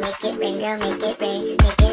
Make it rain, girl, make it rain. Make it.